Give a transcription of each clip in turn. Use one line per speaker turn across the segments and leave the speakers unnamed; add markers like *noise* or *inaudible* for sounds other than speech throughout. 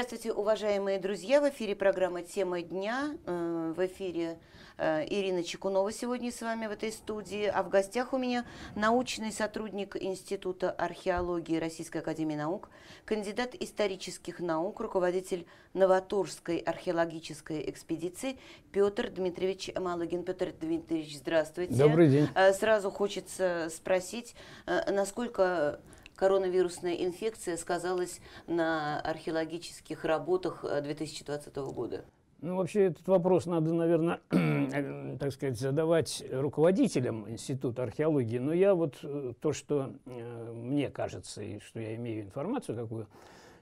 Здравствуйте, уважаемые друзья! В эфире программа «Тема дня». Э, в эфире э, Ирина Чекунова сегодня с вами в этой студии. А в гостях у меня научный сотрудник Института археологии Российской Академии Наук, кандидат исторических наук, руководитель Новоторской археологической экспедиции Петр Дмитриевич Малыгин. Петр Дмитриевич, здравствуйте.
Добрый день.
Э, сразу хочется спросить, насколько коронавирусная инфекция сказалась на археологических работах 2020 э, года?
Ну, вообще, этот вопрос надо, наверное, *clears throat* так сказать, задавать руководителям Института археологии. Но я вот э, то, что э, мне кажется, и что я имею информацию какую,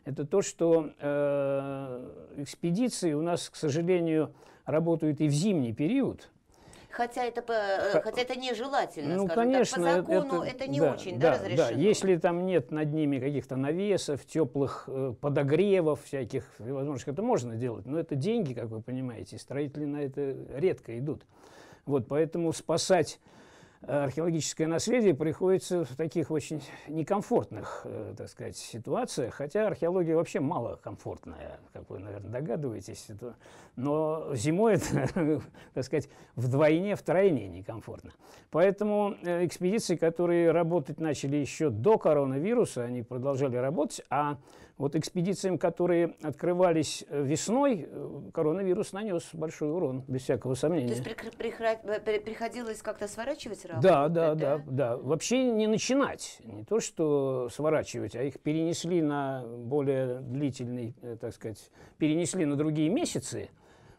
это то, что э, экспедиции у нас, к сожалению, работают и в зимний период –
Хотя это, Х... хотя это нежелательно,
ну, конечно,
так. По закону это, это не
да,
очень
да,
да, разрешено.
Да. Если там нет над ними каких-то навесов, теплых э, подогревов всяких, возможно, это можно делать, но это деньги, как вы понимаете, строители на это редко идут. Вот, поэтому спасать археологическое наследие приходится в таких очень некомфортных, э, так сказать, ситуациях, хотя археология вообще мало комфортная, как вы, наверное, догадываетесь, но зимой это, *laughs* так сказать, вдвойне, втройне некомфортно. Поэтому э, экспедиции, которые работать начали еще до коронавируса, они продолжали работать, а вот экспедициям, которые открывались э, весной, э, коронавирус нанес большой урон, без всякого сомнения.
То есть приходилось как-то сворачивать работу?
Да, да, да, да. Вообще не начинать. Не то, что сворачивать, а их перенесли на более длительный, э, так сказать, перенесли на другие месяцы.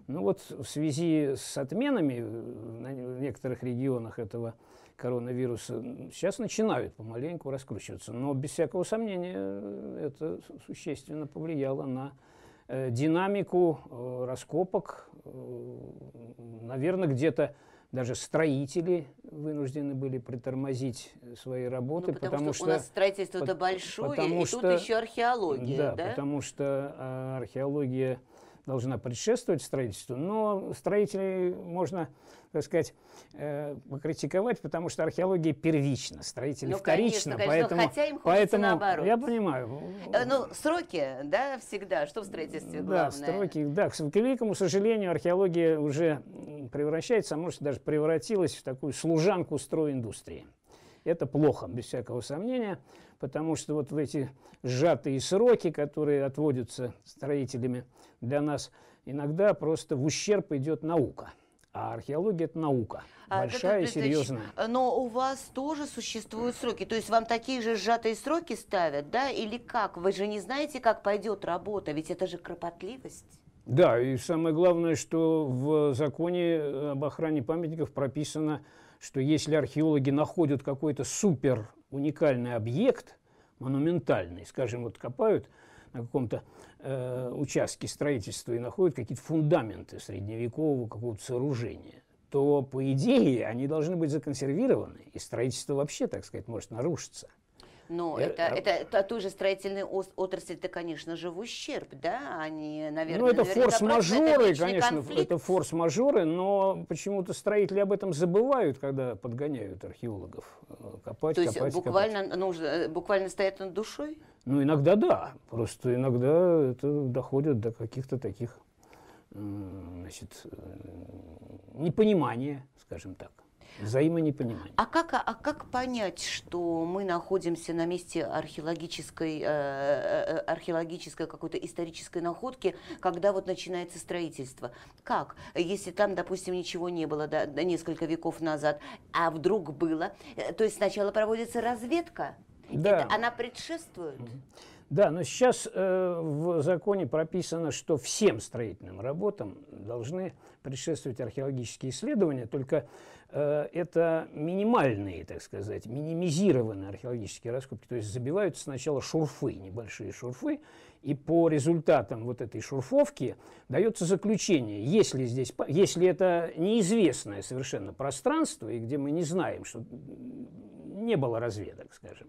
Ну вот в связи с отменами в некоторых регионах этого коронавируса сейчас начинают помаленьку раскручиваться. Но без всякого сомнения это существенно повлияло на э, динамику э, раскопок. Э, наверное, где-то даже строители вынуждены были притормозить свои работы,
ну, потому, потому что, что у нас строительство-то большое, и что, тут еще археология,
да, да? потому что э, археология должна предшествовать строительству, но строителей можно, так сказать, э, покритиковать, потому что археология первична, строители ну, вторична,
конечно,
поэтому,
хотя им
поэтому
наоборот.
я понимаю.
Э, ну, сроки, да, всегда, что в строительстве главное.
Да, сроки, да, к великому сожалению, археология уже превращается, а может даже превратилась в такую служанку стройиндустрии. Это плохо, без всякого сомнения, потому что вот в эти сжатые сроки, которые отводятся строителями для нас, иногда просто в ущерб идет наука. А археология – это наука, а, большая и серьезная.
Но у вас тоже существуют сроки, то есть вам такие же сжатые сроки ставят, да, или как? Вы же не знаете, как пойдет работа, ведь это же кропотливость.
Да, и самое главное, что в законе об охране памятников прописано, что если археологи находят какой-то супер уникальный объект, монументальный, скажем, вот копают на каком-то э, участке строительства и находят какие-то фундаменты средневекового какого-то сооружения, то, по идее, они должны быть законсервированы, и строительство вообще, так сказать, может нарушиться.
Но это, это, это той же строительной отрасли, это, конечно же, в ущерб, да, они, наверное,
Ну, это форс-мажоры, конечно, конфликт. это форс-мажоры, но почему-то строители об этом забывают, когда подгоняют археологов э, копать,
То
копать,
есть буквально, копать. Нужно, э, буквально стоят над душой?
Ну, иногда да, просто иногда это доходит до каких-то таких, значит, э, непонимания, скажем так взаимонепонимание.
А как, а как понять, что мы находимся на месте археологической, э, э, археологической какой-то исторической находки, когда вот начинается строительство? Как? Если там, допустим, ничего не было да, несколько веков назад, а вдруг было, э, то есть сначала проводится разведка?
Да.
Это она предшествует?
Да, но сейчас э, в законе прописано, что всем строительным работам должны предшествовать археологические исследования, только э, это минимальные, так сказать, минимизированные археологические раскопки, то есть забиваются сначала шурфы, небольшие шурфы, и по результатам вот этой шурфовки дается заключение, если здесь, если это неизвестное совершенно пространство, и где мы не знаем, что не было разведок, скажем,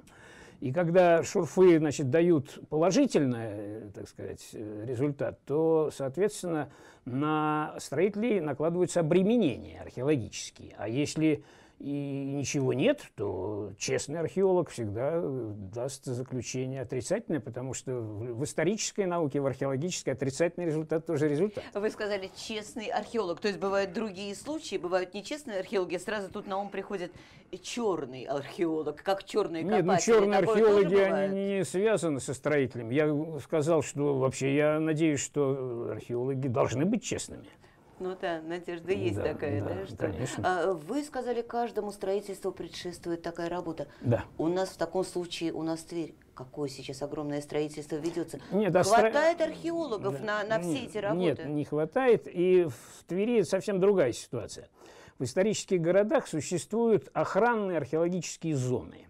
и когда шурфы значит, дают положительный так сказать, результат, то, соответственно, на строителей накладываются обременения археологические. А если и ничего нет, то честный археолог всегда даст заключение отрицательное, потому что в исторической науке, в археологической отрицательный результат тоже результат.
Вы сказали честный археолог, то есть бывают другие случаи, бывают нечестные археологи, сразу тут на ум приходит черный археолог, как черные
Нет, ну черные археологи, они не связаны со строителем. Я сказал, что вообще я надеюсь, что археологи должны быть честными.
Ну да, надежда есть да, такая, да, да что...
конечно.
А, вы сказали, каждому строительству предшествует такая работа.
Да.
У нас в таком случае, у нас Тверь, какое сейчас огромное строительство ведется.
Нет,
а хватает стро... археологов да. на, на все
нет,
эти работы?
Нет, не хватает. И в Твери совсем другая ситуация. В исторических городах существуют охранные археологические зоны.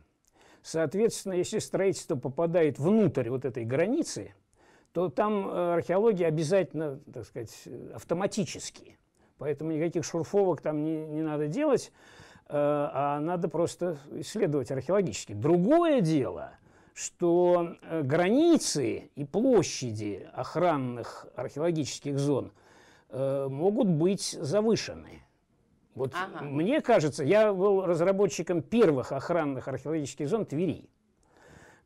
Соответственно, если строительство попадает внутрь вот этой границы, то там э, археология обязательно, так сказать, автоматически. Поэтому никаких шурфовок там не, не надо делать, э, а надо просто исследовать археологически. Другое дело, что э, границы и площади охранных археологических зон могут быть завышены. Вот ага. мне кажется, я был разработчиком первых охранных археологических зон Твери.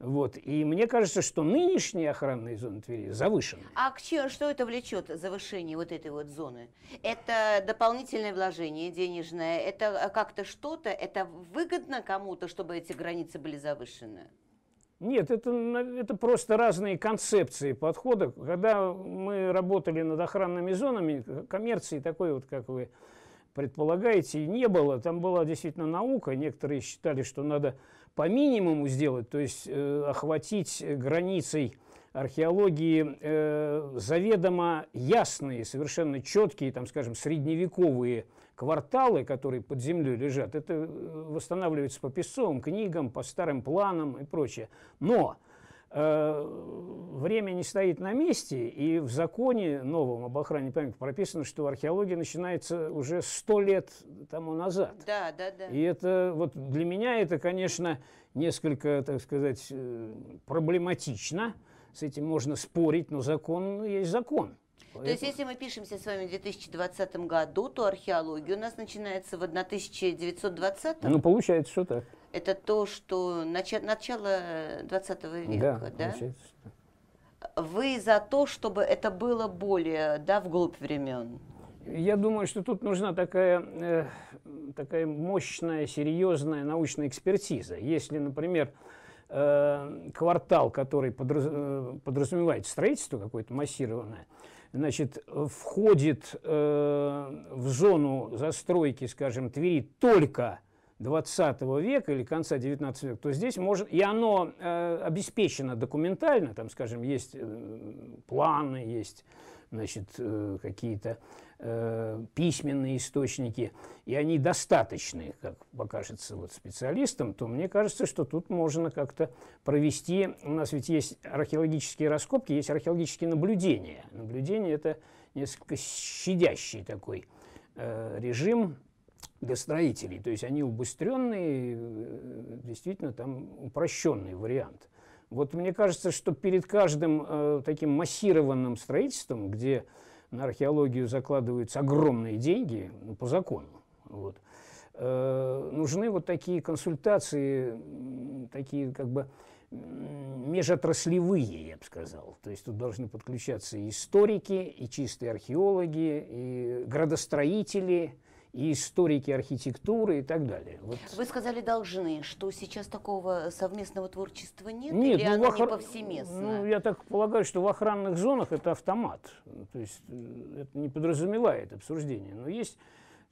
Вот. И мне кажется, что нынешние охранные зоны Твери завышены.
А к чему, что это влечет, завышение вот этой вот зоны? Это дополнительное вложение денежное? Это как-то что-то? Это выгодно кому-то, чтобы эти границы были завышены?
Нет, это, это просто разные концепции подхода. Когда мы работали над охранными зонами, коммерции такой вот, как вы предполагаете, не было. Там была действительно наука. Некоторые считали, что надо по минимуму сделать, то есть э, охватить границей археологии э, заведомо ясные, совершенно четкие, там, скажем, средневековые кварталы, которые под землей лежат. Это э, восстанавливается по песцовым книгам, по старым планам и прочее. Но время не стоит на месте, и в законе новом об охране памятников прописано, что археология начинается уже сто лет тому назад.
Да, да, да.
И это вот для меня это, конечно, несколько, так сказать, э, проблематично. С этим можно спорить, но закон есть закон.
То есть, если мы пишемся с вами в 2020 году, то археология у нас начинается в 1920?
Ну, получается, что так.
Это то, что начало, начало 20 века, да? да? Вы за то, чтобы это было более, да, вглубь времен?
Я думаю, что тут нужна такая, э, такая мощная, серьезная научная экспертиза. Если, например, э, квартал, который подраз, э, подразумевает строительство какое-то массированное, значит, входит э, в зону застройки, скажем, Твери только 20 века или конца 19 века, то здесь может, и оно э, обеспечено документально, там, скажем, есть э, планы, есть значит, э, какие-то э, письменные источники, и они достаточны, как покажется вот специалистам, то мне кажется, что тут можно как-то провести, у нас ведь есть археологические раскопки, есть археологические наблюдения. Наблюдение – это несколько щадящий такой э, режим, для. То есть они убыстренные, э, действительно там упрощенный вариант. Вот мне кажется, что перед каждым э, таким массированным строительством, где на археологию закладываются огромные деньги, ну, по закону, вот, э, нужны вот такие консультации, такие как бы межотраслевые, я бы сказал. То есть тут должны подключаться и историки, и чистые археологи, и градостроители, и историки архитектуры и так далее.
Вот. Вы сказали должны, что сейчас такого совместного творчества нет,
нет
или
ну,
оно
охр...
не повсеместно?
Ну, я так полагаю, что в охранных зонах это автомат, то есть э, это не подразумевает обсуждение, но есть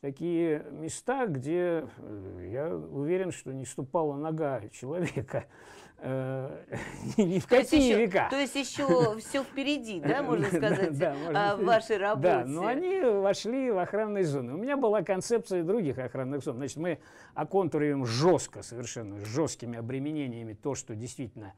такие места, где э, я уверен, что не ступала нога человека э, *laughs* ни в какие века.
То есть еще все впереди, да, *laughs* можно сказать, а, в вашей работе.
Да, но они вошли в охранные зоны. У меня была концепция других охранных зон. Значит, мы оконтуриваем жестко, совершенно жесткими обременениями то, что действительно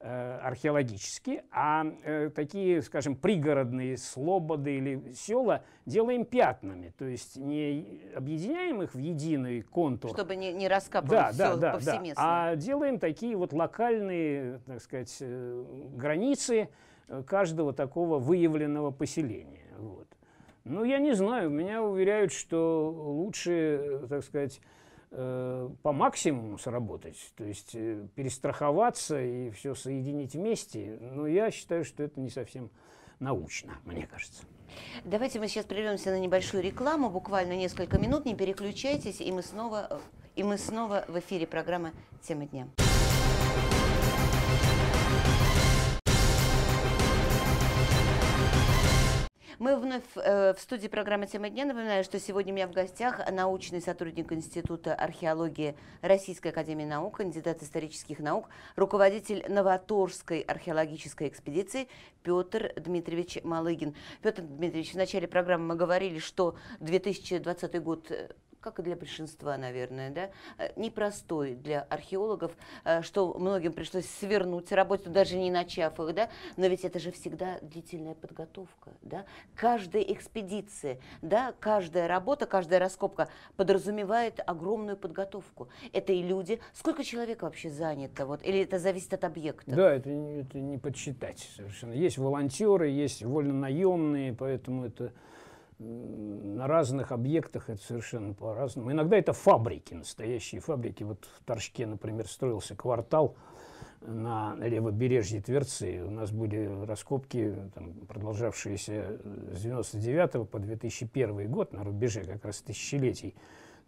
археологически, а э, такие, скажем, пригородные слободы или села делаем пятнами, то есть не объединяем их в единый контур.
Чтобы не, не раскапывать да, все
да,
повсеместно.
Да, а делаем такие вот локальные, так сказать, э, границы каждого такого выявленного поселения. Вот. Ну, я не знаю, меня уверяют, что лучше, так сказать, э, по максимуму сработать, то есть э, перестраховаться и все соединить вместе, но я считаю, что это не совсем научно, мне кажется.
Давайте мы сейчас прервемся на небольшую рекламу, буквально несколько минут, не переключайтесь, и мы снова, и мы снова в эфире программы «Тема дня». Мы вновь э, в студии программы «Тема дня». Напоминаю, что сегодня у меня в гостях научный сотрудник Института археологии Российской академии наук, кандидат исторических наук, руководитель Новоторской археологической экспедиции Петр Дмитриевич Малыгин. Петр Дмитриевич, в начале программы мы говорили, что 2020 год э, как и для большинства, наверное, да, э, непростой для археологов, э, что многим пришлось свернуть работу, даже не начав их, да, но ведь это же всегда длительная подготовка, да, каждая экспедиция, да, каждая работа, каждая раскопка подразумевает огромную подготовку. Это и люди. Сколько человек вообще занято, вот, или это зависит от объекта?
Да, это, это не подсчитать совершенно. Есть волонтеры, есть вольно-наемные, поэтому это на разных объектах это совершенно по-разному. Иногда это фабрики, настоящие фабрики. Вот в Торжке, например, строился квартал на левобережье Тверцы. У нас были раскопки, там, продолжавшиеся с 99 по 2001 год на рубеже как раз тысячелетий.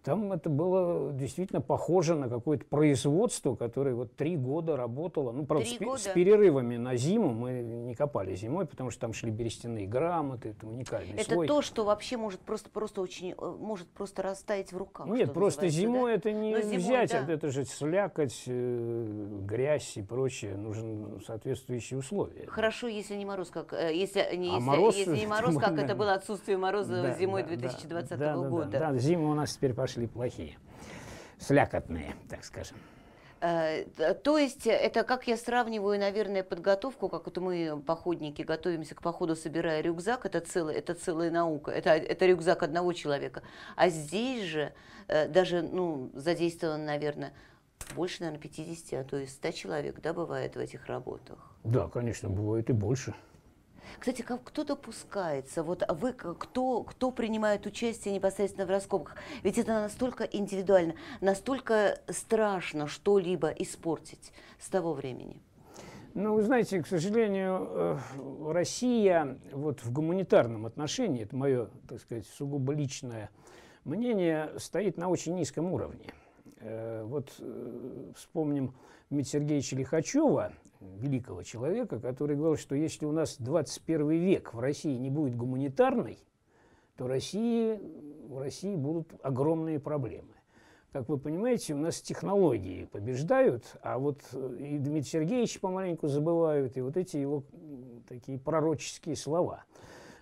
Там это было действительно похоже на какое-то производство, которое вот три года работало. Ну, правда, с, с перерывами на зиму мы не копали зимой, потому что там шли берестяные грамоты, это уникальный
это
слой.
Это то, что вообще может просто, просто очень, э, может просто растаять в руках.
Нет, просто зимой да? это не Но взять, зимой, да. это же слякоть, э, грязь и прочее, нужны соответствующие условия.
Хорошо, если не мороз, как, э, если, не, а если, мороз, если не мороз, как это было отсутствие мороза да, зимой да, 2020 да, года.
Да, да, да, зимы у нас теперь пошли пошли плохие, слякотные, так скажем.
Э, то есть это как я сравниваю, наверное, подготовку, как вот мы, походники, готовимся к походу, собирая рюкзак, это, целый, это целая наука, это, это рюкзак одного человека. А здесь же э, даже ну, задействовано, наверное, больше, наверное, 50, а то и 100 человек, да, бывает в этих работах?
Да, конечно, бывает и больше.
Кстати, как кто допускается? Вот вы кто, кто принимает участие непосредственно в раскопках? Ведь это настолько индивидуально, настолько страшно что-либо испортить с того времени.
Ну, вы знаете, к сожалению, э, Россия вот в гуманитарном отношении, это мое, так сказать, сугубо личное мнение, стоит на очень низком уровне. Э, вот э, вспомним Дмитрия Сергеевича Лихачева, великого человека, который говорил, что если у нас 21 век в России не будет гуманитарной, то России, в России будут огромные проблемы. Как вы понимаете, у нас технологии побеждают, а вот и Дмитрий Сергеевич помаленьку забывают, и вот эти его такие пророческие слова.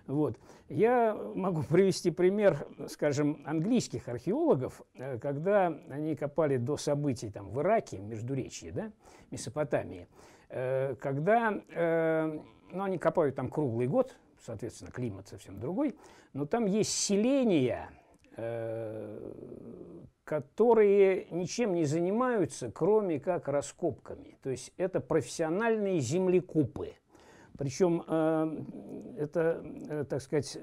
Вот. Я могу *laughs* привести пример, скажем, английских археологов, э, когда они копали до событий там, в Ираке, Междуречье, да, Месопотамии. Э, когда, э, ну, они копают там круглый год, соответственно, климат совсем другой, но там есть селения, э, которые ничем не занимаются, кроме как раскопками. То есть это профессиональные землекупы. Причем это, так сказать,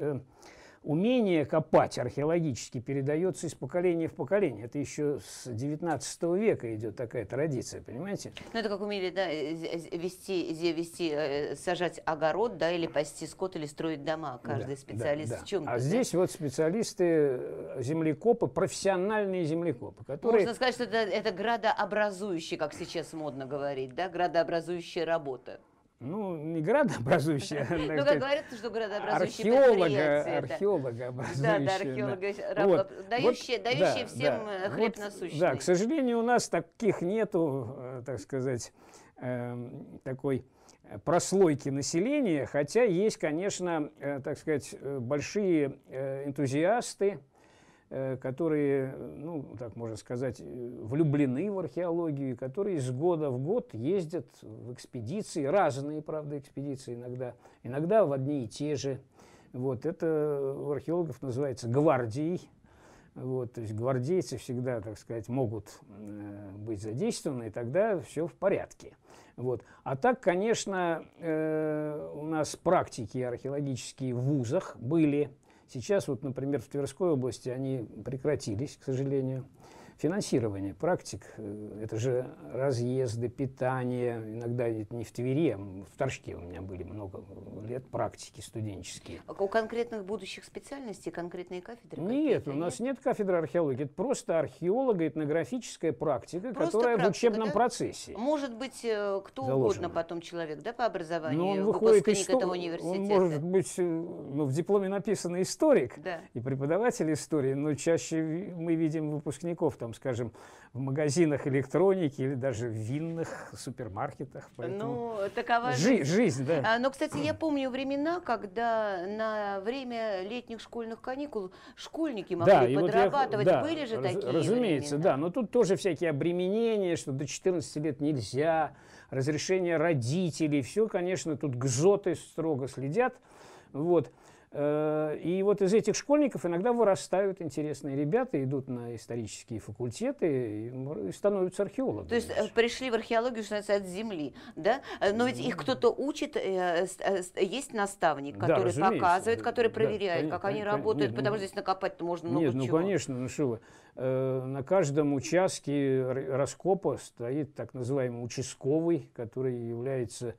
умение копать археологически передается из поколения в поколение. Это еще с 19 века идет такая традиция, понимаете?
Ну, это как умели, да, вести, вести, э, сажать огород, да, или пасти скот, или строить дома. Каждый да, специалист да, да. в чем-то.
А да? здесь вот специалисты, э, землекопы, профессиональные землекопы, которые...
Можно сказать, что это, это градообразующие, как сейчас модно говорить, да, градообразующая работа.
Ну, не градообразующая, *laughs*
Ну, как говорится, что градообразующие
археолога, археологообразующие.
Да, да, археолога, дающие всем э, хлеб насущный.
Да, к сожалению, у нас таких нету, э, так сказать, эм, такой прослойки населения, хотя есть, конечно, э, так сказать, большие энтузиасты, Э, которые, ну, так можно сказать, влюблены в археологию, которые из года в год ездят в экспедиции, разные, правда, экспедиции иногда, иногда в одни и те же. Вот, это у археологов называется гвардией. Вот, то есть гвардейцы всегда, так сказать, могут э, быть задействованы, и тогда все в порядке. Вот. А так, конечно, э, у нас практики археологические в вузах были – Сейчас вот, например, в Тверской области они прекратились, к сожалению. Финансирование практик. Э, это же разъезды, питание. Иногда это не в Твери, а в Торжке у меня были много лет практики студенческие.
А у конкретных будущих специальностей конкретные кафедры?
Нет, у нас нет? нет кафедры археологии. Это просто археолого-этнографическая практика, просто которая практика, в учебном
да?
процессе.
Может быть, э, кто заложена. угодно потом человек, да, по образованию,
Но он выходит из
этого университета?
Он может быть, э, ну, в дипломе написано историк да. и преподаватель истории, но чаще мы видим выпускников, там, скажем, в магазинах электроники или даже в винных супермаркетах.
Поэтому... Ну, такова
Жи- жизнь. да.
А, но, кстати, я помню времена, когда на время летних школьных каникул школьники могли да, подрабатывать. Вот я, да, Были же раз, такие
Разумеется,
времена.
да. Но тут тоже всякие обременения, что до 14 лет нельзя, разрешение родителей. Все, конечно, тут гзоты строго следят. Вот. Э, и вот из этих школьников иногда вырастают интересные ребята, идут на исторические факультеты и становятся археологами.
То есть э, пришли в археологию, что называется, от земли, да? Э, но ведь их кто-то учит, есть наставник, который да, показывает, который проверяет, да, как они работают, нет, потому что здесь накопать-то можно много
Нет, ну
чего.
конечно, ну что вы. На каждом участке раскопа стоит так называемый участковый, который является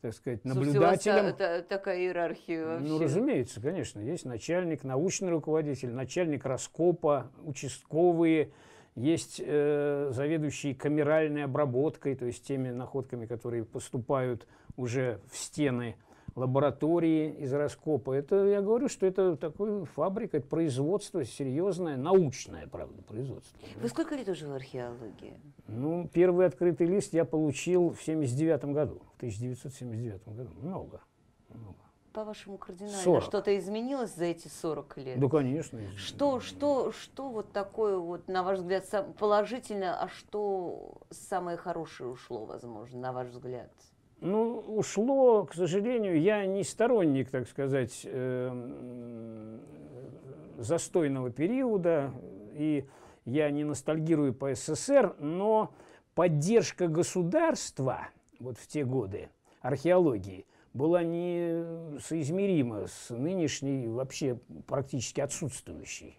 так сказать, наблюдателем.
Слушайте, это такая иерархия вообще.
Ну, разумеется, конечно. Есть начальник, научный руководитель, начальник раскопа, участковые, есть э, заведующий камеральной обработкой, то есть теми находками, которые поступают уже в стены лаборатории из раскопа. Это, я говорю, что это такой фабрика, это производство серьезное, научное, правда, производство.
Вы сколько лет уже в археологии?
Ну, первый открытый лист я получил в 79 году, в 1979 году. Много, много.
По-вашему, кардинально что-то изменилось за эти 40 лет?
Да, конечно.
Что, что, что вот такое, вот, на ваш взгляд, положительное, а что самое хорошее ушло, возможно, на ваш взгляд?
Ну, ушло, к сожалению, я не сторонник, так сказать, э, застойного периода, и я не ностальгирую по СССР, но поддержка государства вот в те годы археологии была несоизмерима с нынешней вообще практически отсутствующей.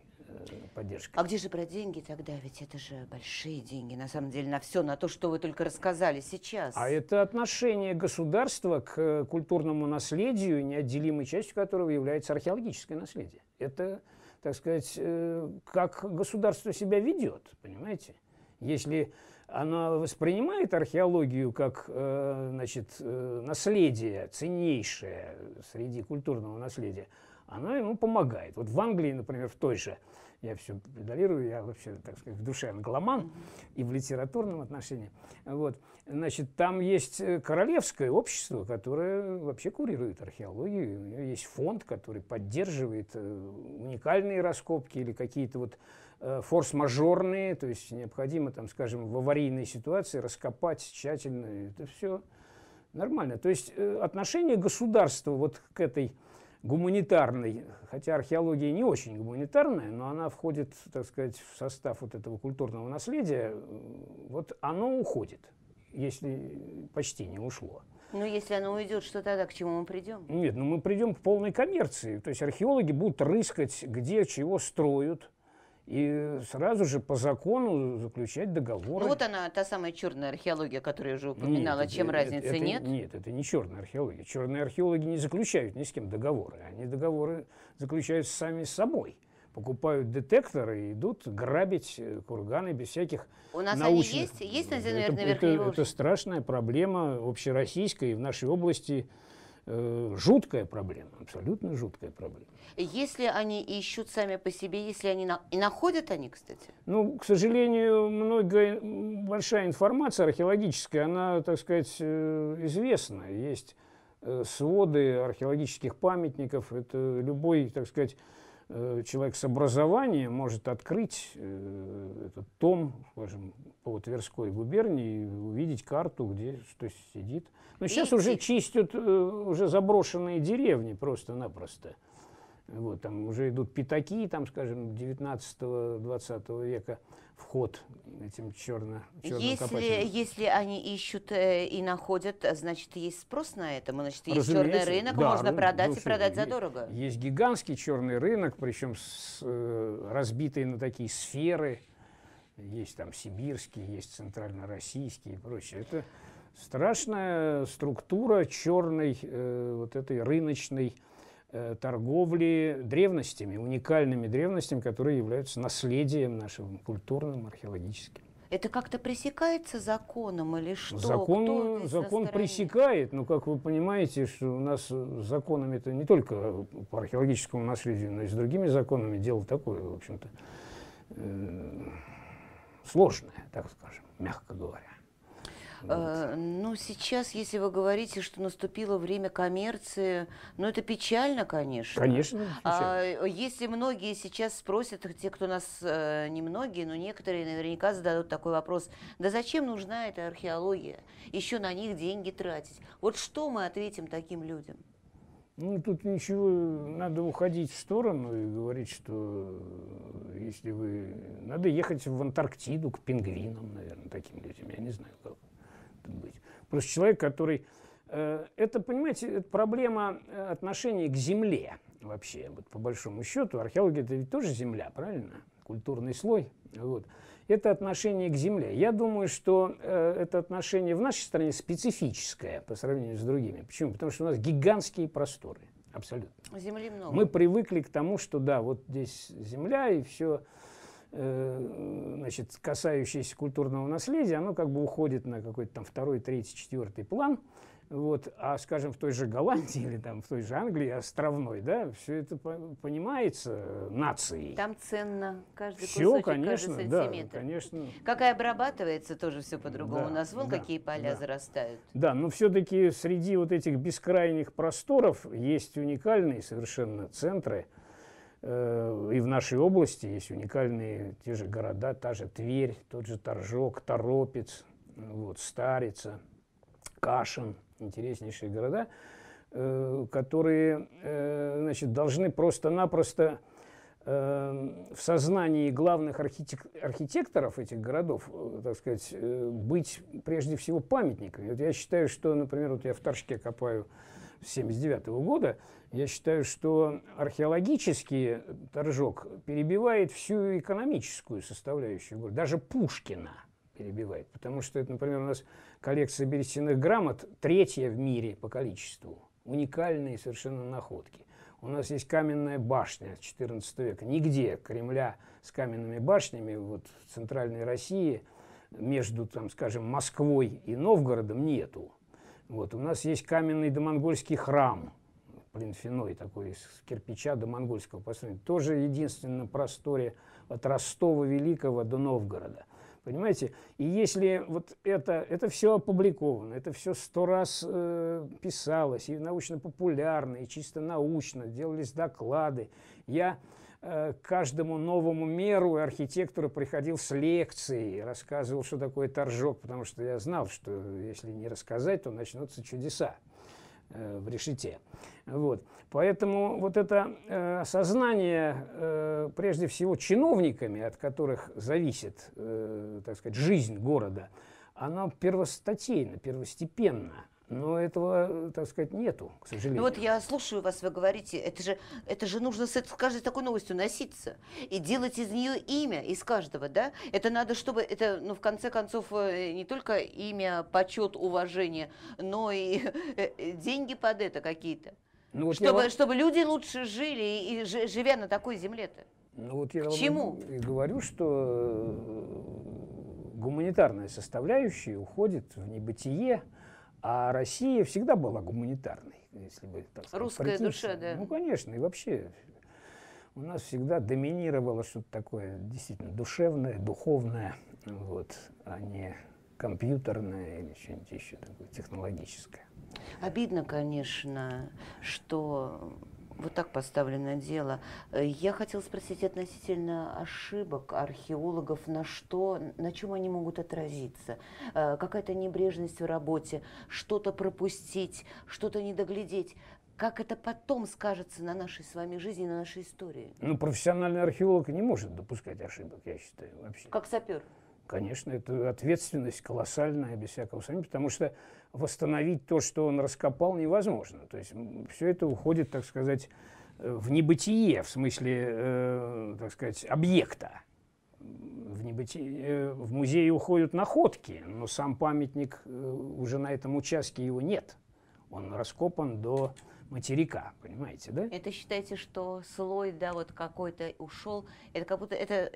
Э, поддержка.
А где же брать деньги тогда? Ведь это же большие деньги, на самом деле, на все, на то, что вы только рассказали сейчас.
А это отношение государства к э, культурному наследию, неотделимой частью которого является археологическое наследие. Это, так сказать, э, как государство себя ведет, понимаете? Если она воспринимает археологию как значит, наследие ценнейшее среди культурного наследия, она ему помогает. Вот в Англии, например, в той же, я все педалирую, я вообще, так сказать, в душе англоман и в литературном отношении. Вот. Значит, там есть э, королевское общество, которое вообще курирует археологию. У нее есть фонд, который поддерживает э, уникальные раскопки или какие-то вот э, форс-мажорные, то есть необходимо, там, скажем, в аварийной ситуации раскопать тщательно. Это все нормально. То есть отношение государства вот к этой гуманитарной, хотя археология не очень гуманитарная, но она входит, так сказать, в состав вот этого культурного наследия, вот оно уходит, если почти не ушло.
Ну, если оно уйдет, что тогда, к чему мы придем?
Нет, ну мы придем к полной коммерции. То есть археологи будут рыскать, где чего строят, и сразу же по закону заключать договоры.
Ну вот она, та самая черная археология, которую я уже упоминала. Нет, Чем это, разница,
это,
нет?
Нет, это не черная археология. Черные археологи не заключают ни с кем договоры. Они договоры заключают сами с собой. Покупают детекторы и идут грабить э, курганы без всяких
У нас
научных...
они есть? Есть, наверное, это,
это, это страшная проблема общероссийская и в нашей области жуткая проблема, абсолютно жуткая проблема.
Если они ищут сами по себе, если они на... и находят они, кстати?
Ну, к сожалению, многое, большая информация археологическая, она, так сказать, э, известна. Есть э, своды археологических памятников. Это любой, так сказать, э, человек с образованием может открыть этот том, скажем, по Тверской губернии увидеть карту, где что сидит. Но сейчас уже чистят уже заброшенные деревни просто-напросто. Вот, там уже идут пятаки, там, скажем, 19-20 века вход этим черно,
если, если они ищут э, и находят, значит, есть спрос на это? Значит, есть черный рынок, да, можно продать ну, и продать есть, задорого.
Есть гигантский черный рынок, причем с, э, разбитый на такие сферы. есть там сибирские, есть центрально-российские и прочее. Это страшная структура черной э, вот этой рыночной торговли древностями, уникальными древностями, которые являются наследием нашим культурным, археологическим.
Это как-то пресекается законом или что?
Закон, закон пресекает, но, как вы понимаете, что у нас законами это не только по археологическому наследию, но и с другими законами дело такое, в общем-то, э, сложное, так скажем, мягко говоря.
Э, ну, сейчас, если вы говорите, что наступило время коммерции, ну, это печально, конечно.
Конечно,
печально. А, если многие сейчас спросят, те, кто нас, э, не многие, но некоторые наверняка зададут такой вопрос, да зачем нужна эта археология? Еще на них деньги тратить. Вот что мы ответим таким людям?
Ну, тут ничего, надо уходить в сторону и говорить, что э, если вы... Надо ехать в Антарктиду к пингвинам, наверное, таким людям, я не знаю, как быть. Просто человек, который... Э, это, понимаете, это проблема э, отношения к земле вообще, вот по большому счету. Археология – это ведь тоже земля, правильно? Культурный слой. Вот. Это отношение к земле. Я думаю, что э, это отношение в нашей стране специфическое по сравнению с другими. Почему? Потому что у нас гигантские просторы. Абсолютно.
Земли много.
Мы привыкли к тому, что да, вот здесь земля и все значит, касающееся культурного наследия, оно как бы уходит на какой-то там второй, третий, четвертый план. Вот, а, скажем, в той же Голландии *laughs* или там в той же Англии островной, да, все это понимается нацией.
Там ценно каждый
все,
кусочек,
конечно,
каждый
сантиметр. Да, конечно.
Как и обрабатывается тоже все по-другому. Да, У нас вон да, какие поля
да.
зарастают.
Да, но все-таки среди вот этих бескрайних просторов есть уникальные совершенно центры – Э, и в нашей области есть уникальные те же города, та же Тверь, тот же Торжок, Торопец, вот, Старица, Кашин, интереснейшие города, э, которые э, значит, должны просто-напросто в сознании главных архитек архитекторов этих городов, так сказать, быть прежде всего памятниками. Вот я считаю, что, например, вот я в Торжке копаю 79 -го года, я считаю, что археологический торжок перебивает всю экономическую составляющую города, даже Пушкина перебивает, потому что это, например, у нас коллекция берестяных грамот третья в мире по количеству, уникальные совершенно находки. У нас есть каменная башня XIV века. Нигде Кремля с каменными башнями вот, в центральной России между, там, скажем, Москвой и Новгородом нету. Вот, у нас есть каменный домонгольский храм, плинфиной такой, из кирпича домонгольского построения. Тоже единственном просторе от Ростова Великого до Новгорода. Понимаете? И если вот это, это все опубликовано, это все сто раз э, писалось, и научно-популярно, и чисто научно, делались доклады. Я э, каждому новому меру и архитектору приходил с лекцией, рассказывал, что такое торжок, потому что я знал, что если не рассказать, то начнутся чудеса в решете. Вот. Поэтому вот это э, осознание, э, прежде всего, чиновниками, от которых зависит, э, так сказать, жизнь города, оно первостатейно, первостепенно. Но этого, так сказать, нету, к сожалению.
Ну вот я слушаю вас, вы говорите, это же, это же нужно с, с каждой такой новостью носиться и делать из нее имя, из каждого, да? Это надо, чтобы это, ну, в конце концов, э, не только имя, почет, уважение, но и *laughs* э, деньги под это какие-то. Ну, вот чтобы, вам... чтобы люди лучше жили, и, и живя на такой земле-то.
Ну вот я К чему? И говорю, что э, гуманитарная составляющая уходит в небытие, а Россия всегда была гуманитарной, если бы так сказать.
Русская душа, да.
Ну, конечно, и вообще у нас всегда доминировало что-то такое действительно душевное, духовное, вот, а не компьютерное или что-нибудь еще такое технологическое.
Обидно, конечно, что вот так поставлено дело. Я хотела спросить относительно ошибок археологов, на что, на чем они могут отразиться? Э, какая-то небрежность в работе, что-то пропустить, что-то не доглядеть. Как это потом скажется на нашей с вами жизни, на нашей истории?
Ну, профессиональный археолог не может допускать ошибок, я считаю, вообще.
Как сапер?
Конечно, это ответственность колоссальная, без всякого сомнения, потому что восстановить то, что он раскопал, невозможно. То есть все это уходит, так сказать, в небытие, в смысле, э, так сказать, объекта. в, небытие, в музее уходят находки, но сам памятник уже на этом участке его нет. Он раскопан до материка, понимаете, да?
Это считаете, что слой, да, вот какой-то ушел, это как будто это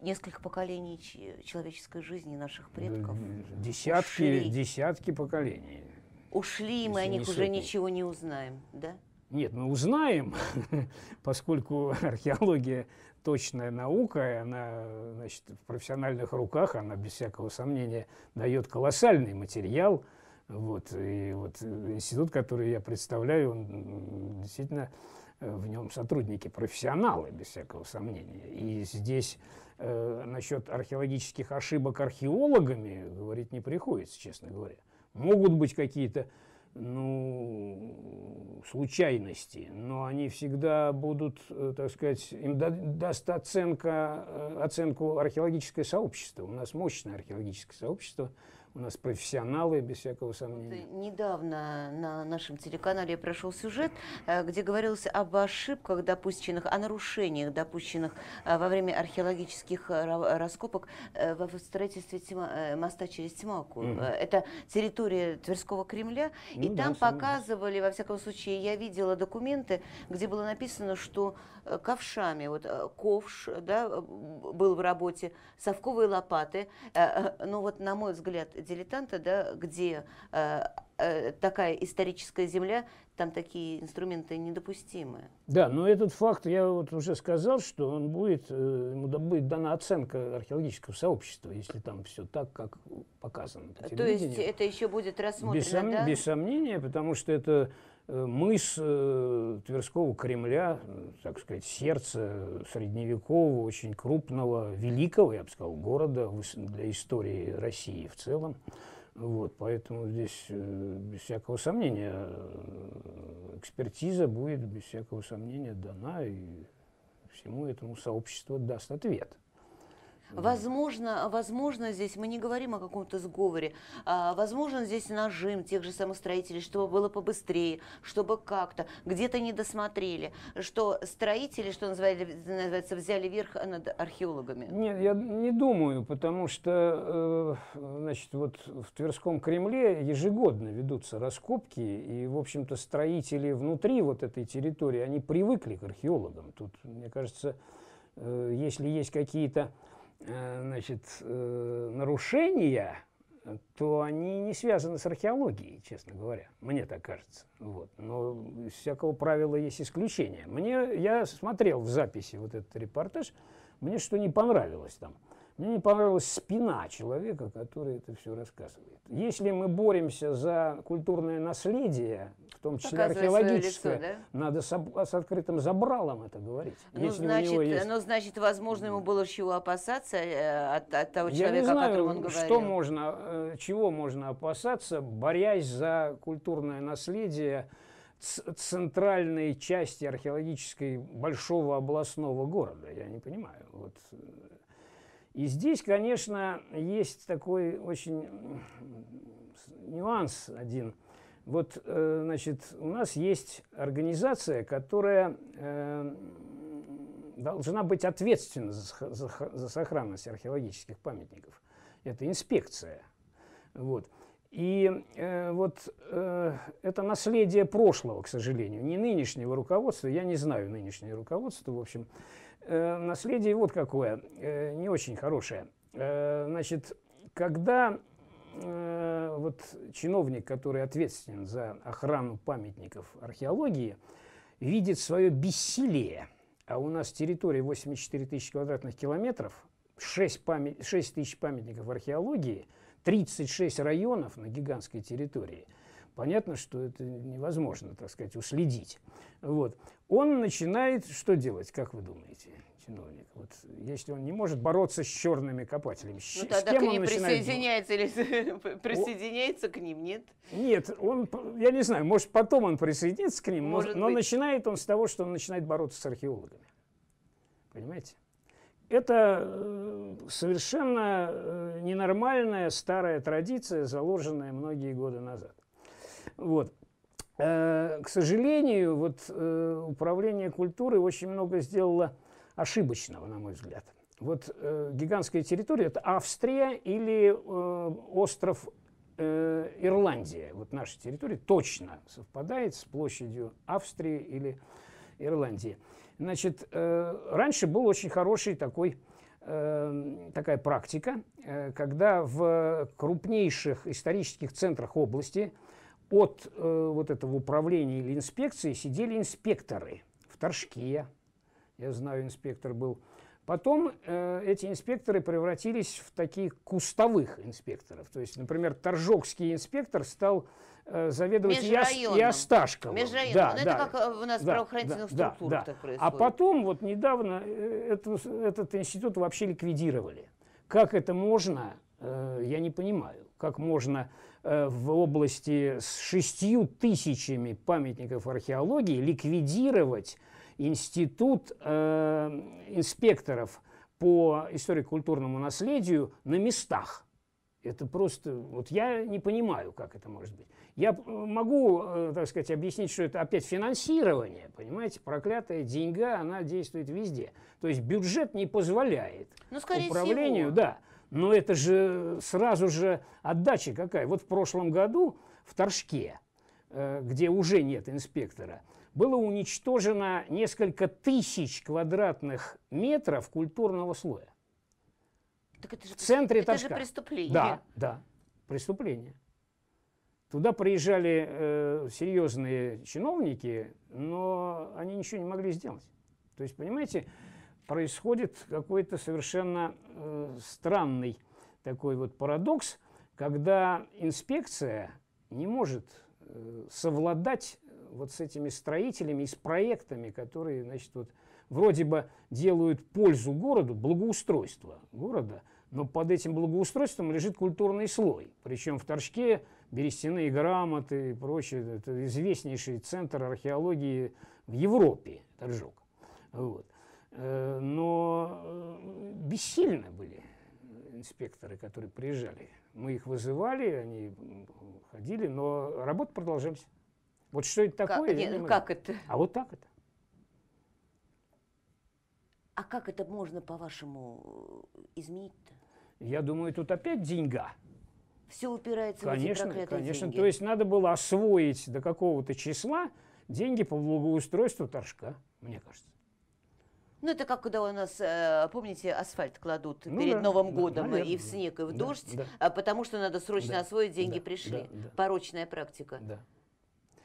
несколько поколений человеческой жизни наших предков.
Десятки, ушли. десятки поколений.
Ушли, мы о них уже ничего не узнаем, да?
Нет, мы узнаем, *laughs* поскольку археология точная наука, она значит, в профессиональных руках, она без всякого сомнения дает колоссальный материал – вот, и вот институт, который я представляю, он действительно э, в нем сотрудники профессионалы, без всякого сомнения. И здесь э, насчет археологических ошибок археологами говорить не приходится, честно говоря. Могут быть какие-то ну, случайности, но они всегда будут, э, так сказать, им даст оценка, э, оценку археологическое сообщество. У нас мощное археологическое сообщество – у нас профессионалы, без всякого сомнения.
Недавно на нашем телеканале прошел сюжет, э, где говорилось об ошибках допущенных, о нарушениях, допущенных э, во время археологических э, раскопок в строительстве моста через Тималку. Угу. Это территория Тверского Кремля, ну, и да, там показывали, во всяком случае, я видела документы, где было написано, что ковшами, вот ковш, да, был в работе, совковые лопаты, но вот, на мой взгляд, дилетанта, да, где э, э, такая историческая земля, там такие инструменты недопустимы.
Да, но этот факт, я вот уже сказал, что он будет, э, ему будет дана оценка археологического сообщества, если там все так, как показано.
По То есть это еще будет рассмотрено,
без, сом...
да?
без сомнения, потому что это мыс э, Тверского Кремля, так сказать, сердце средневекового, очень крупного, великого, я бы сказал, города для истории России в целом. Вот, поэтому здесь э, без всякого сомнения э, экспертиза будет без всякого сомнения дана и всему этому сообществу даст ответ.
Возможно, возможно, здесь мы не говорим о каком-то сговоре, а, возможно, здесь нажим тех же самых строителей, чтобы было побыстрее, чтобы как-то где-то не досмотрели, что строители, что называется, взяли верх над археологами.
Нет, я не думаю, потому что, э, значит, вот в Тверском Кремле ежегодно ведутся раскопки, и, в общем-то, строители внутри вот этой территории, они привыкли к археологам. Тут, мне кажется, э, если есть какие-то значит, э, нарушения, то они не связаны с археологией, честно говоря. Мне так кажется. Вот. Но из всякого правила есть исключение. Мне, я смотрел в записи вот этот репортаж, мне что не понравилось там – мне не понравилась спина человека, который это все рассказывает. Если мы боремся за культурное наследие, в том числе археологическое, лицо, да? надо с, с открытым забралом это говорить.
Ну, Если значит, есть... ну, значит, возможно, ему было чего опасаться э, от, от того человека, Я не знаю, о котором он говорил.
Что можно, э, чего можно опасаться, борясь за культурное наследие центральной части археологической большого областного города. Я не понимаю. Вот э, и здесь, конечно, есть такой очень нюанс один. Вот, э, значит, у нас есть организация, которая э, должна быть ответственна за, сохранность археологических памятников. Это инспекция. Вот. И э, вот э, это наследие прошлого, к сожалению, не нынешнего руководства. Я не знаю нынешнее руководство, в общем. Э, наследие вот какое, э, не очень хорошее. Э, значит, когда вот чиновник, который ответственен за охрану памятников археологии, видит свое бессилие, а у нас территория 84 тысячи квадратных километров, 6, памят... 6 тысяч памятников археологии, 36 районов на гигантской территории – понятно, что это невозможно, так сказать, уследить. Вот. Он начинает что делать, как вы думаете, чиновник? Вот, если он не может бороться с черными копателями, ну,
с, тогда кем к ним он присоединяется или *laughs* присоединяется к ним, нет?
Нет, он, я не знаю, может потом он присоединится к ним, может но, но начинает он с того, что он начинает бороться с археологами. Понимаете? Это э, совершенно э, ненормальная старая традиция, заложенная многие годы назад. Вот. Э, к сожалению, вот э, управление культурой очень много сделало ошибочного, на мой взгляд. Вот э, гигантская территория – это Австрия или остров Ирландия. Вот наша территория точно совпадает с площадью Австрии или Ирландии. Значит, раньше был очень хороший такой, такая практика, когда в крупнейших исторических центрах области от э, вот этого управления или инспекции сидели инспекторы в Торжке. Я знаю, инспектор был Потом э, эти инспекторы превратились в таких кустовых инспекторов. То есть, например, Торжокский инспектор стал э, заведовать и, Осташковым.
Межрайонным. Да, ну, да, это как э, у нас да, в правоохранительных да, структурах да,
да. А потом, вот недавно, э, это, этот институт вообще ликвидировали. Как это можно, э, я не понимаю. Как можно э, в области с шестью тысячами памятников археологии ликвидировать институт э, инспекторов по историко-культурному наследию на местах. Это просто, вот я не понимаю, как это может быть. Я могу, э, так сказать, объяснить, что это опять финансирование, понимаете, проклятая деньга, она действует везде. То есть бюджет не позволяет ну, управлению, всего. да. Но это же сразу же отдача какая. Вот в прошлом году в Торжке, э, где уже нет инспектора, было уничтожено несколько тысяч квадратных метров культурного слоя.
Так это же,
в центре
это
Ташка.
же преступление.
Да, да, преступление. Туда приезжали э, серьезные чиновники, но они ничего не могли сделать. То есть, понимаете, происходит какой-то совершенно э, странный такой вот парадокс, когда инспекция не может э, совладать вот с этими строителями и с проектами, которые, значит, вот вроде бы делают пользу городу, благоустройство города, но под этим благоустройством лежит культурный слой. Причем в Торжке берестяные грамоты и прочее. Это известнейший центр археологии в Европе, Торжок. Вот. Э, но э, бессильны были инспекторы, которые приезжали. Мы их вызывали, они ходили, но работы продолжались. Вот что это такое?
Как, не, ну как это?
А вот так это.
А как это можно, по-вашему, изменить-то?
Я думаю, тут опять деньга.
Все упирается
конечно,
в эти
Конечно,
деньги.
то есть надо было освоить до какого-то числа деньги по благоустройству торжка, мне кажется.
Ну, это как когда у нас, э, помните, асфальт кладут ну, перед да, Новым годом да, наверное, и в снег, и в да, дождь, да. А потому что надо срочно да, освоить, деньги да, пришли. Да, да. Порочная практика.
Да.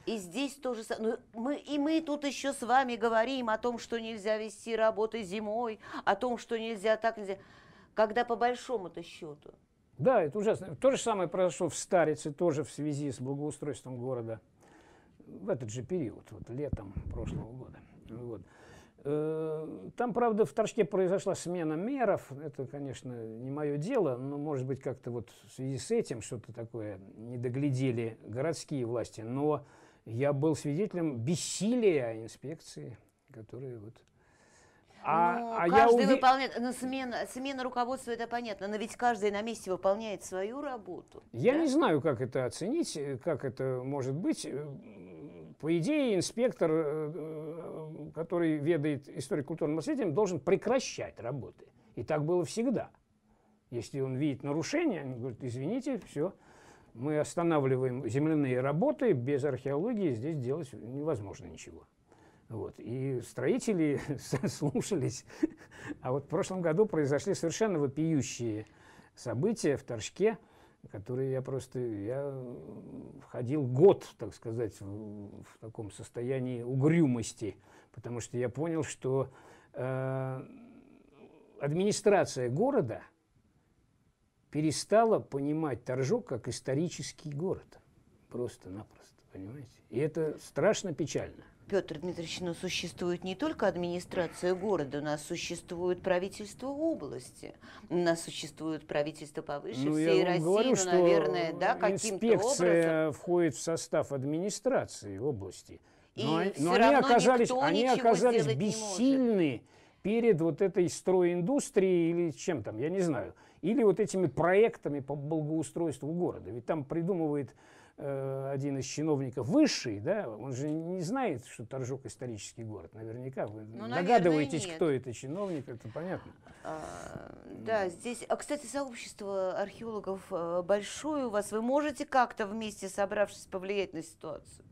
И здесь тоже самое. Ну, мы, и мы тут еще с вами говорим о том, что нельзя вести работы зимой, о том, что нельзя так, нельзя. Когда по большому-то счету.
Да, это ужасно. То же самое произошло в Старице, тоже в связи с благоустройством города. В этот же период, вот летом прошлого года. Вот. Э, там, правда, в Торжке произошла смена меров. Это, конечно, не мое дело, но, может быть, как-то вот в связи с этим что-то такое не доглядели городские власти. Но я был свидетелем бессилия инспекции, которые вот...
А, ну, а каждый я уви... выполняет, ну, смена, смена руководства, это понятно, но ведь каждый на месте выполняет свою работу.
Я да? не знаю, как это оценить, как это может быть. По идее, инспектор, э, э, который ведает историко-культурным наследием, должен прекращать работы. И так было всегда. Если он видит нарушение, он говорит, извините, все, мы останавливаем земляные работы, без археологии здесь делать невозможно ничего. Вот. И строители *laughs* слушались. А вот в прошлом году произошли совершенно вопиющие события в Торжке, которые я просто... Я входил год, так сказать, в, в таком состоянии угрюмости, потому что я понял, что э, администрация города – перестала понимать Торжок как исторический город. Просто-напросто, понимаете? И это страшно печально.
Петр Дмитриевич, но существует не только администрация города, у нас существует правительство области, у нас существует правительство повыше ну, всей
я
России,
говорю,
ну,
что
наверное, да, каким-то
инспекция входит в состав администрации области. Но, И но они оказались, они оказались бессильны перед вот этой стройиндустрией или чем там, я не знаю. Или вот этими проектами по благоустройству города. Ведь там придумывает э, один из чиновников высший, да, он же не знает, что Торжок исторический город. Наверняка вы ну, догадываетесь, кто это чиновник, это понятно. А,
да, здесь, а, кстати, сообщество археологов э, большое у вас. Вы можете как-то вместе, собравшись, повлиять на ситуацию?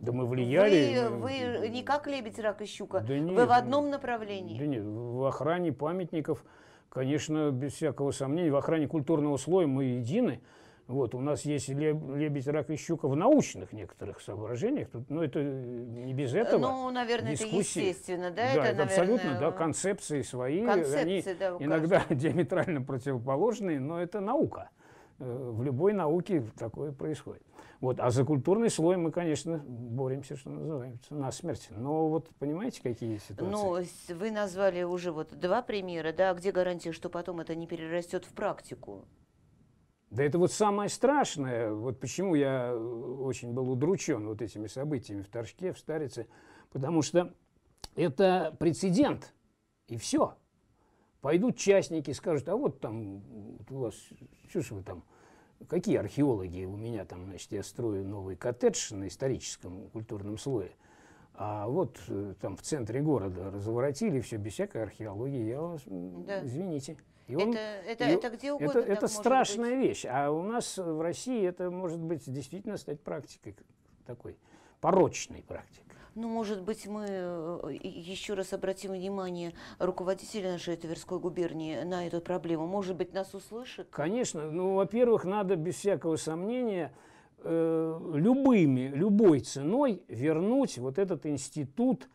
Да мы влияли.
Вы, вы не как лебедь, рак и щука, да нет, вы в одном направлении.
Да нет, в охране памятников, конечно, без всякого сомнения, в охране культурного слоя мы едины. Вот, у нас есть лебедь, рак и щука в научных некоторых соображениях, но ну, это не без этого.
Ну, наверное,
дискуссии.
это естественно, да?
Да, это, это наверное... абсолютно, да, концепции свои, концепции, они да, иногда *laughs* диаметрально противоположные, но это наука. Э, в любой науке такое происходит. Вот. А за культурный слой мы, конечно, боремся, что называется, на смерть. Но вот понимаете, какие ситуации?
Ну, вы назвали уже вот два примера, да, где гарантия, что потом это не перерастет в практику?
Да это вот самое страшное, вот почему я очень был удручен вот этими событиями в Торжке, в Старице, потому что это прецедент, и все. Пойдут частники, скажут, а вот там вот у вас, что ж вы там, какие археологи у меня там, значит, я строю новый коттедж на историческом культурном слое, а вот э, там в центре города разворотили все без всякой археологии, я вас, да. извините.
И он, это, это, и, это где угодно.
Это, это страшная быть. вещь. А у нас в России это может быть действительно стать практикой такой, порочной практикой.
Ну, может быть, мы э, еще раз обратим внимание руководителя нашей Тверской губернии на эту проблему. Может быть, нас услышит?
Конечно. Ну, во-первых, надо без всякого сомнения э, любыми, любой ценой вернуть вот этот институт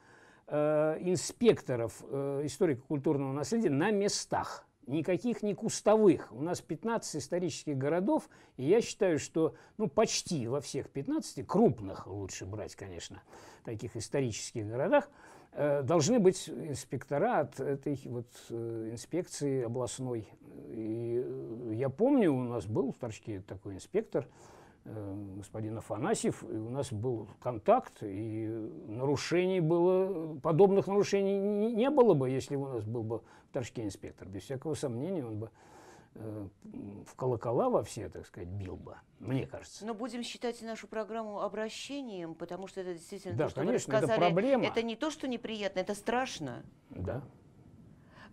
э, инспекторов э, историко-культурного наследия на местах никаких не кустовых. У нас 15 исторических городов, и я считаю, что ну, почти во всех 15, крупных лучше брать, конечно, таких исторических городах, э, должны быть инспектора от этой вот э, инспекции областной. И я помню, у нас был в Торчке такой инспектор, господин Афанасьев, и у нас был контакт, и нарушений было, подобных нарушений не было бы, если у нас был бы в Торжке инспектор. Без всякого сомнения он бы э, в колокола во все, так сказать, бил бы, мне кажется.
Но будем считать нашу программу обращением, потому что это действительно
да,
то, что
конечно,
вы рассказали.
Это, проблема.
это не то, что неприятно, это страшно.
Да.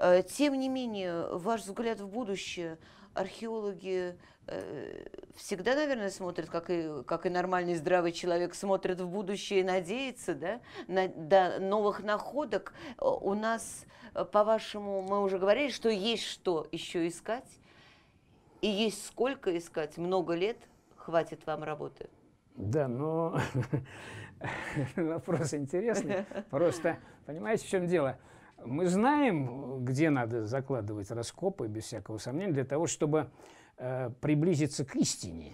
Э, тем не менее, ваш взгляд в будущее, археологи Э, всегда, наверное, смотрят, как и, как и нормальный здравый человек, смотрит в будущее и надеется, да, на, до новых находок. Э, у нас, э, по-вашему, мы уже говорили, что есть что еще искать, и есть сколько искать, много лет, хватит вам работы.
Да, но *laughs* вопрос интересный. Просто, понимаете, в чем дело? Мы знаем, где надо закладывать раскопы, без всякого сомнения, для того, чтобы Э, приблизиться к истине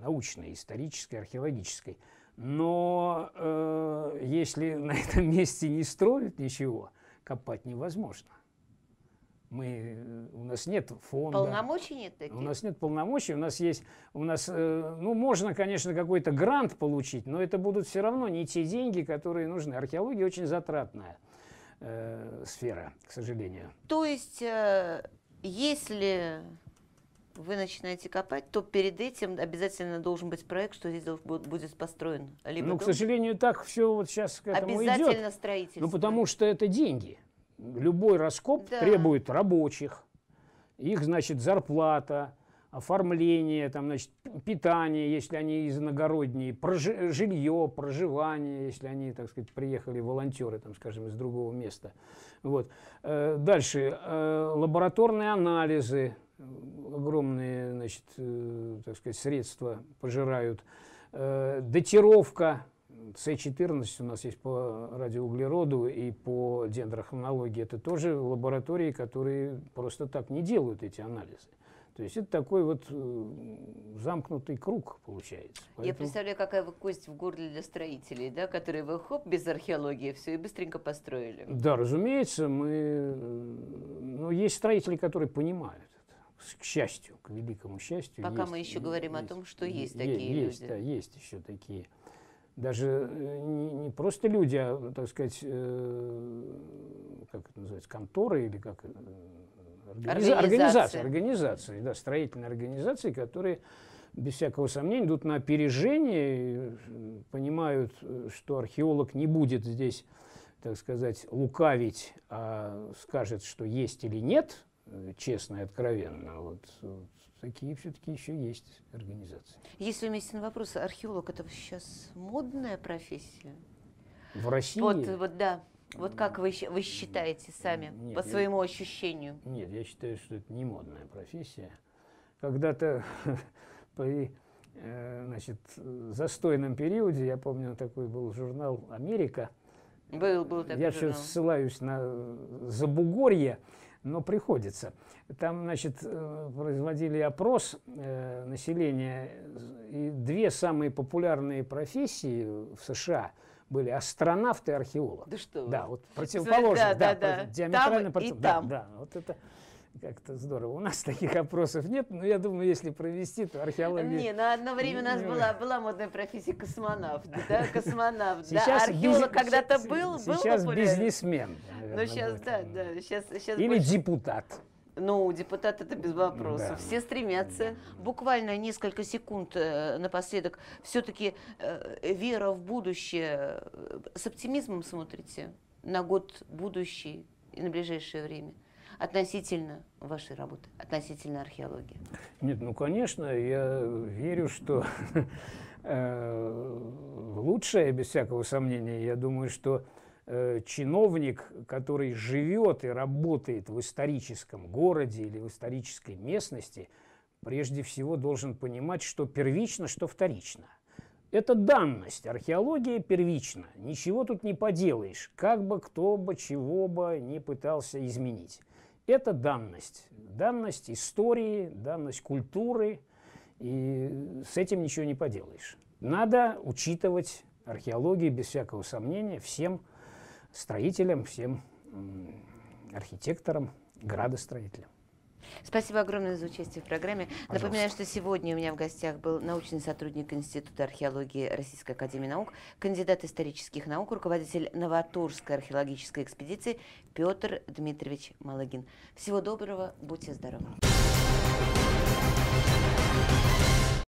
научной, исторической, археологической. Но э, если на этом месте не строят ничего, копать невозможно. Мы, у нас нет фонда.
Полномочий нет таких?
У нас нет полномочий, у нас есть, у нас, э, ну, можно, конечно, какой-то грант получить, но это будут все равно не те деньги, которые нужны. Археология очень затратная э, сфера, к сожалению.
То есть, э, если вы начинаете копать, то перед этим обязательно должен быть проект, что здесь будет построен.
Либо ну, дом. к сожалению, так все вот сейчас к этому
обязательно
идет.
строительство.
Ну, потому что это деньги. Любой раскоп да. требует рабочих, их, значит, зарплата, оформление, там, значит, питание, если они из иногородние, прожи, жилье, проживание, если они, так сказать, приехали волонтеры, там, скажем, из другого места. Вот. Э, дальше, э, лабораторные анализы, огромные значит, э, так сказать, средства пожирают. Датировка С14 у нас есть по радиоуглероду и по дендрохронологии. Это тоже лаборатории, которые просто так не делают эти анализы. То есть это такой вот э, замкнутый круг получается.
Поэтому... Я представляю, какая вы кость в горле для строителей, да, которые вы хоп, без археологии все и быстренько построили.
Да, разумеется, мы... Ну, есть строители, которые понимают к счастью, к великому счастью.
Пока есть, мы еще говорим есть, о том, что есть, есть такие
есть, люди. Да, есть еще такие. Даже э, не, не просто люди, а, так сказать, э, как это называется, конторы или как э, организа, организации, организации, да, строительные организации, которые без всякого сомнения, идут на опережение, понимают, что археолог не будет здесь, так сказать, лукавить, а скажет, что есть или нет, честно и откровенно. Вот, вот такие все-таки еще есть организации.
Если уместен вопрос, археолог это сейчас модная профессия?
В России?
Вот, вот да. Вот как вы, вы считаете сами, нет, по своему я, ощущению?
Нет, я считаю, что это не модная профессия. Когда-то *laughs* при э, значит, застойном периоде, я помню, такой был журнал «Америка».
Был, был такой
Я
журнал.
сейчас ссылаюсь на Забугорье, но приходится. Там, значит, э, производили опрос э, населения, и две самые популярные профессии в США были астронавт и археолог.
Да что
Да, вот противоположно,
да,
да,
да, да.
диаметрально
и
да, да, вот это как-то здорово. У нас *laughs* таких опросов нет, но я думаю, если провести, то археология...
Не, на одно время у нас была, *laughs* была модная профессия космонавт, да, космонавт, да, археолог когда-то был, был
Сейчас бизнесмен, наверное,
Ну, сейчас,
будет.
да, да, сейчас, сейчас
Или депутат.
Ну, депутат это без вопросов.
Да.
Все стремятся. Буквально несколько секунд э, напоследок. Все-таки вера в будущее. э, С оптимизмом смотрите на год будущий и на ближайшее время относительно вашей работы, относительно археологии.
Нет, ну, конечно, я верю, что *laughs* э, лучшее, без всякого сомнения, я думаю, что э, чиновник, который живет и работает в историческом городе или в исторической местности, прежде всего должен понимать, что первично, что вторично. Это данность. Археология первична. Ничего тут не поделаешь, как бы кто бы чего бы не пытался изменить. Это данность. Данность истории, данность культуры. И с этим ничего не поделаешь. Надо учитывать археологию без всякого сомнения всем строителям, всем архитекторам, градостроителям.
Спасибо огромное за участие в программе.
Пожалуйста.
Напоминаю, что сегодня у меня в гостях был научный сотрудник Института археологии Российской Академии Наук, кандидат исторических наук, руководитель Новоторской археологической экспедиции Петр Дмитриевич Малыгин. Всего доброго, будьте здоровы.